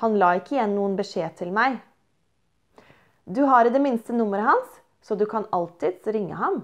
Han la ikke igjen noen beskjed til meg. Du har i det minste nummeret hans, så du kan alltids ringe ham.